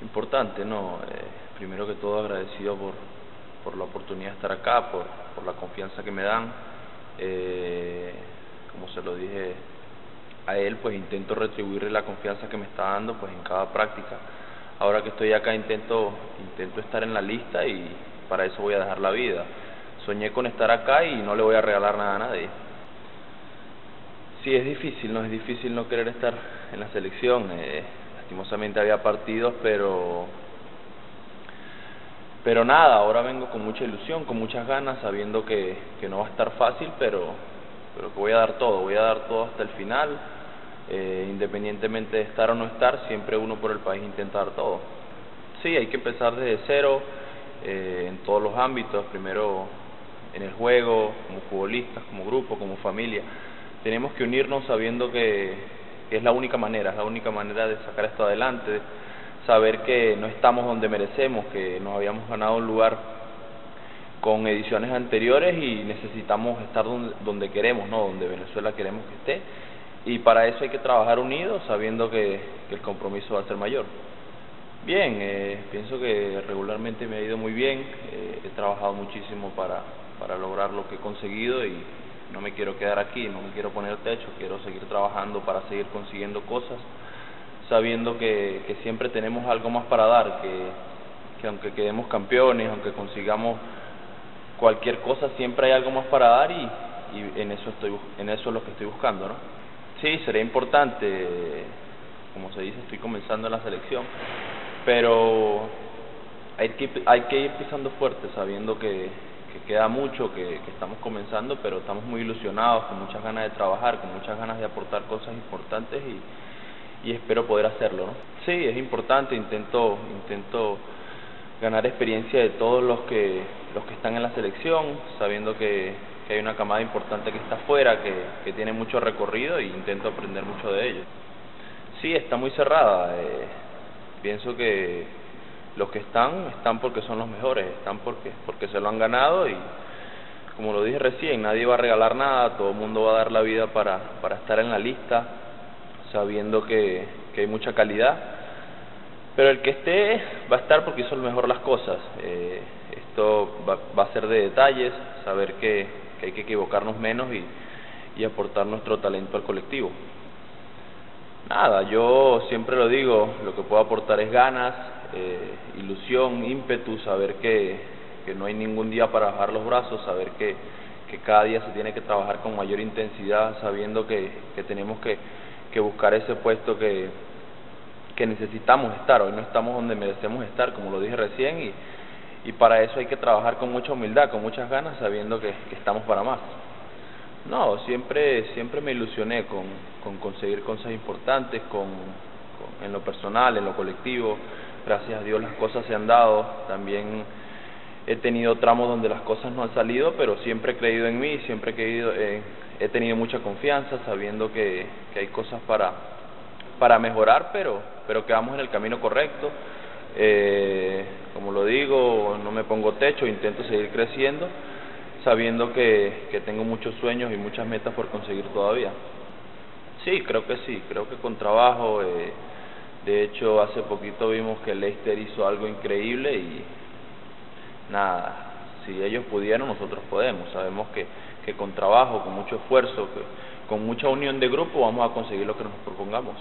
Importante, ¿no? Eh, primero que todo agradecido por, por la oportunidad de estar acá, por, por la confianza que me dan. Eh, como se lo dije a él, pues intento retribuirle la confianza que me está dando pues en cada práctica. Ahora que estoy acá intento, intento estar en la lista y para eso voy a dejar la vida. Soñé con estar acá y no le voy a regalar nada a nadie. Sí, es difícil, no es difícil no querer estar en la selección. Eh, lastimosamente había partidos, pero pero nada, ahora vengo con mucha ilusión, con muchas ganas, sabiendo que, que no va a estar fácil, pero, pero que voy a dar todo, voy a dar todo hasta el final, eh, independientemente de estar o no estar, siempre uno por el país intenta dar todo. Sí, hay que empezar desde cero, eh, en todos los ámbitos, primero en el juego, como futbolistas, como grupo, como familia. Tenemos que unirnos sabiendo que, es la única manera, es la única manera de sacar esto adelante, saber que no estamos donde merecemos, que nos habíamos ganado un lugar con ediciones anteriores y necesitamos estar donde, donde queremos, ¿no? donde Venezuela queremos que esté. Y para eso hay que trabajar unidos, sabiendo que, el compromiso va a ser mayor. Bien, eh, pienso que regularmente me ha ido muy bien, eh, he trabajado muchísimo para, para lograr lo que he conseguido y no me quiero quedar aquí, no me quiero poner techo, quiero seguir trabajando para seguir consiguiendo cosas, sabiendo que, siempre tenemos algo más para dar, que, que aunque quedemos campeones, aunque consigamos cualquier cosa, siempre hay algo más para dar y, y en eso estoy en eso es lo que estoy buscando, ¿no? Sí, sería importante, como se dice, estoy comenzando en la selección pero hay que, hay que ir pisando fuerte sabiendo que, que queda mucho, que, que estamos comenzando, pero estamos muy ilusionados, con muchas ganas de trabajar, con muchas ganas de aportar cosas importantes y, y espero poder hacerlo. ¿no? Sí, es importante, intento, intento ganar experiencia de todos los que, los que están en la selección, sabiendo que, que hay una camada importante que está afuera, que, que tiene mucho recorrido e intento aprender mucho de ellos. Sí, está muy cerrada. Eh, Pienso que los que están, están porque son los mejores, están porque, porque se lo han ganado y como lo dije recién, nadie va a regalar nada, todo el mundo va a dar la vida para, para estar en la lista, sabiendo que, que hay mucha calidad, pero el que esté va a estar porque hizo mejor las cosas. Eh, esto va, va a ser de detalles, saber que, que hay que equivocarnos menos y, y aportar nuestro talento al colectivo. Nada, yo siempre lo digo, lo que puedo aportar es ganas, eh, ilusión, ímpetu, saber que, que no hay ningún día para bajar los brazos, saber que, que cada día se tiene que trabajar con mayor intensidad, sabiendo que, que tenemos que, buscar ese puesto que, que necesitamos estar. Hoy no estamos donde merecemos estar, como lo dije recién, y, y para eso hay que trabajar con mucha humildad, con muchas ganas, sabiendo que, que estamos para más. No, siempre siempre me ilusioné con, con conseguir cosas importantes, con, en lo personal, en lo colectivo. Gracias a Dios las cosas se han dado. También he tenido tramos donde las cosas no han salido, pero siempre he creído en mí, siempre he creído, eh, he tenido mucha confianza, sabiendo que, que hay cosas para para mejorar, pero pero que vamos en el camino correcto. Eh, como lo digo, no me pongo techo, intento seguir creciendo sabiendo que, que tengo muchos sueños y muchas metas por conseguir todavía. Sí, creo que sí, creo que con trabajo, eh, de hecho hace poquito vimos que Leicester hizo algo increíble y nada, si ellos pudieron, nosotros podemos, sabemos que, que con trabajo, con mucho esfuerzo, que, con mucha unión de grupo vamos a conseguir lo que nos propongamos.